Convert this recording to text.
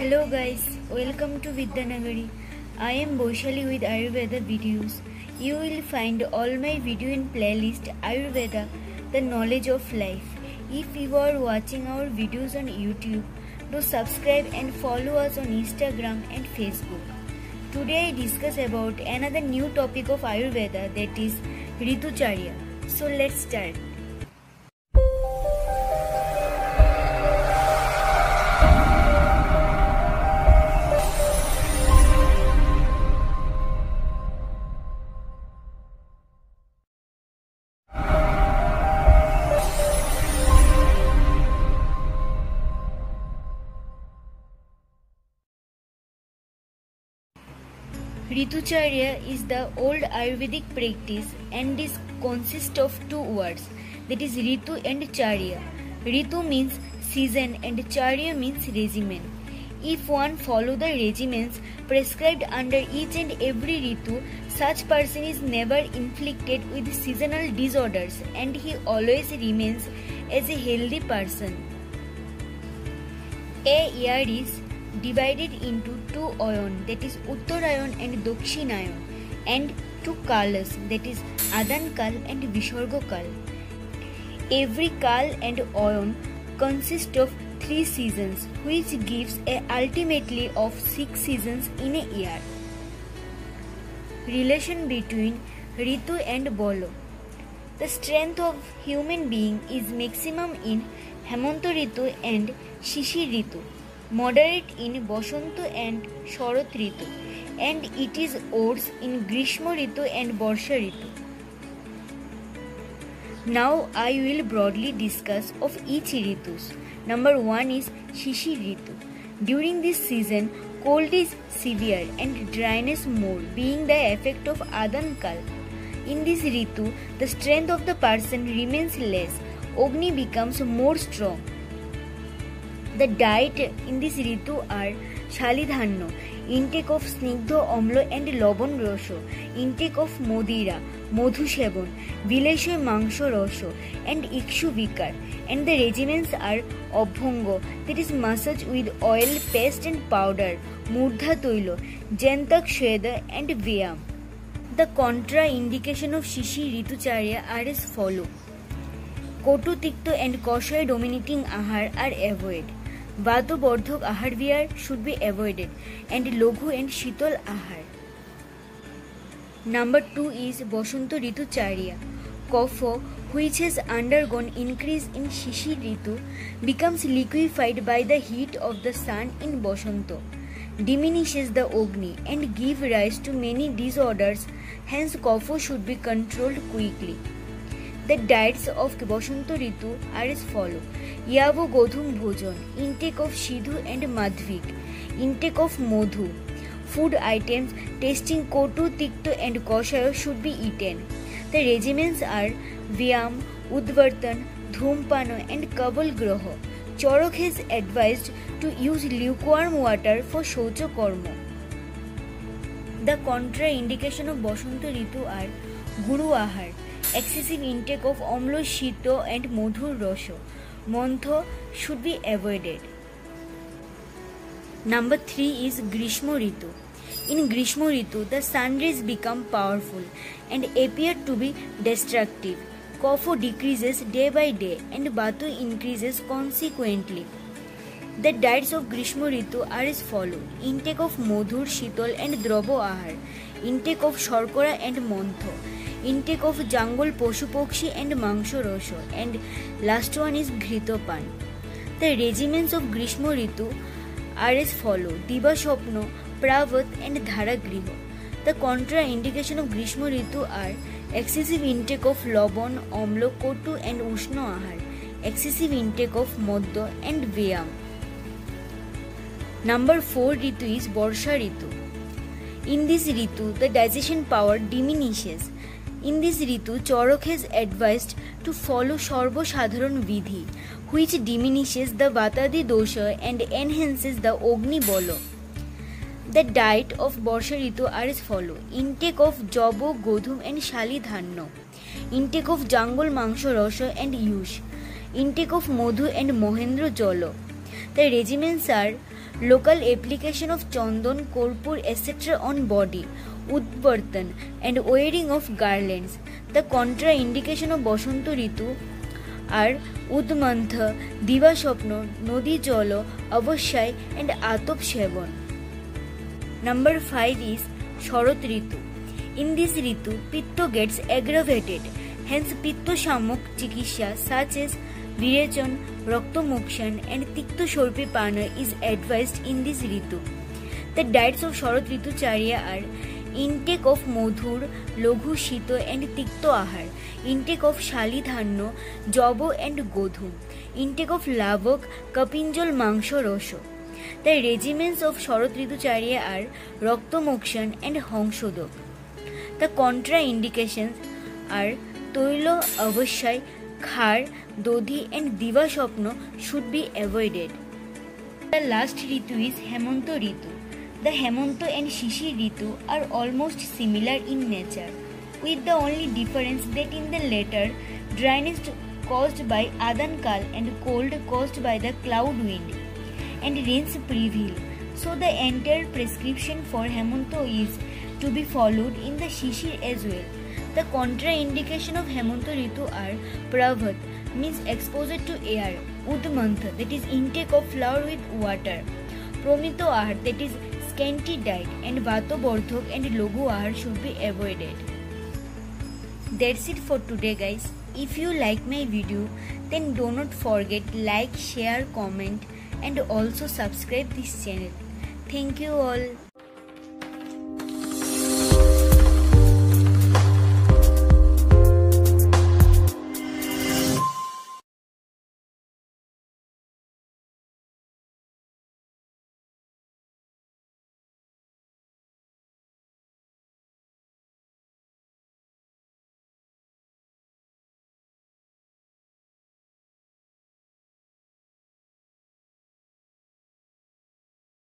Hello guys, welcome to Vidyanagari. I am Boishali with Ayurveda videos. You will find all my video in playlist Ayurveda, the knowledge of life. If you are watching our videos on YouTube, do subscribe and follow us on Instagram and Facebook. Today I discuss about another new topic of Ayurveda that is Ritucharya. So let's start. Ritucharya is the old Ayurvedic practice and is consists of two words that is Ritu and Charya. Ritu means season and Charya means regimen. If one follow the regimens prescribed under each and every Ritu, such person is never inflicted with seasonal disorders and he always remains as a healthy person. A year is divided into two ayon that is Uttarayan and Dakshinayan and two kalas that is Adan Kal and Visarga Kal. Every Kal and ayon consists of three seasons which gives a ultimately of six seasons in a year. Relation between Ritu and Bolo The strength of human being is maximum in Hemanta Ritu and Shishi Ritu moderate in Basanta and Sharat and it is worse in Grishma Ritu and Barsha Ritu. Now I will broadly discuss of each Ritus. Number 1 is Shishi Ritu. During this season, cold is severe and dryness more, being the effect of Adan Kal. In this Ritu, the strength of the person remains less, Agni becomes more strong the diet in this Ritu are শালিধান্য। Intake of স্নিগ্ধ অম্ল and lavana rasa. Intake of madira, madhu সেবন বিলেসের মাংস রস and ইক্সু beaker. And the regiments are অভ্যঙ্গ that is massage with oil, paste and powder, মূর্ধা তৈল, জ্যান্তাক শেদ and ব্যায়াম। দ্য কন্ট্রা ইন্ডিকেশন অফ শিশি ঋতুচারিয়া আর ইস ফলো। কটু তিক্ত অ্যান্ড কষয় ডোমিনেটিং আহার are avoid. Vatobardhak ahar should be avoided and Loghu and Shital ahar. Number 2 is Basanta Ritu Charya. Kapha, which has undergone increase in Shishi Ritu, becomes liquefied by the heat of the sun in Basanta, diminishes the Agni and give rise to many disorders. Hence, Kapha should be controlled quickly. The diets of Basanta Ritu are as follow. Yavo Godhum Bhojan, intake of Shidhu and Madhvik, intake of Modhu. Food items tasting Kotu, Tikto and Koshayo should be eaten. The regimens are Vyam, Udvartan, Dhumpano and Kabal Groho. Chorok has advised to use lukewarm water for Shoucha Karma. The contraindication of Basanta Ritu are Guru Ahar, excessive intake of অম্ল শীত and মধুর রস month should be avoided number three is Grishma Ritu in Grishma Ritu the sun rays become powerful and appear to be destructive কফও decreases day by day and বাতু increases consequently the diets of Grishma Ritu are is follow intake of মধুর শীতল and দ্রব আহার intake of শর্করা and month intake of jungle poshu pokshi and mangsho rosho and last one is ঘৃতপান the regiments of grishmo ritu are as follow diba shopno pravat and dharagriho the contraindication of grishmo ritu are excessive intake of লবণ অম্ল কটু and উষ্ণ আহার excessive intake of মদ্য and vyam number 4 ritu is Varsha ritu in this ritu the digestion power diminishes in this ritu Charaka has advised to follow সর্বসাধারণ বিধি which diminishes the বাতাদি দোষ and enhances the Agni ball. The diet of Varsha Ritu are is follow intake of job, গোধুম and শালি ধান্য intake of jungle, মাংস, রস and use intake of Madhu and Mahendra জল। The regiments are local application of চন্দন, কর্পূর etcetera on body udvartan, and wearing of garlands. The contraindication of Basanta Ritu are উদ্মন্থ দিবাস্বপ্ন নদী জল অবশ্যই and আতপ সেবন। Number five is Sharad Ritu. In this ritu pitta gets aggravated hence পিত্ত সামক চিকিৎসা সাচ এস বিরেচন রক্তমোক্ষণ অ্যান্ড তিক্ত সর্পে পানা is advised in this ritu. The diets of Sharad ritucharya are intake of মধুর, লঘু, শীত অ্যান্ড তিক্ত আহার। ইনটেক অফ শালিধান্য, জব অ্যান্ড গোধূ। ইনটেক অফ লাবক, কপিঞ্জল, মাংস, রস। The regiments of Sharad ritucharya are রক্তমোক্ষণ and হংসোদক। দ্য কন্ট্রা ইন্ডিকেশনস আর তৈল, অবশ্যই খার দধি অ্যান্ড দিবা স্বপ্ন should be avoided the last ritu is Hemanta Ritu. The Hemanta and Shishi Ritu are almost similar in nature, with the only difference that in the latter, dryness caused by Adan Kal and cold caused by the cloud wind and rains prevail. So the entire prescription for Hemanta is to be followed in the Shishi as well. The contraindication of Hemanta Ritu are Pravat means exposure to air, Udmantha that is intake of flour with water, Promito Ahar that is scanty diet and Vatobordhok and Logu Ahar should be avoided. That's it for today guys. If you like my video then do not forget like, share, comment and also subscribe this channel. Thank you all.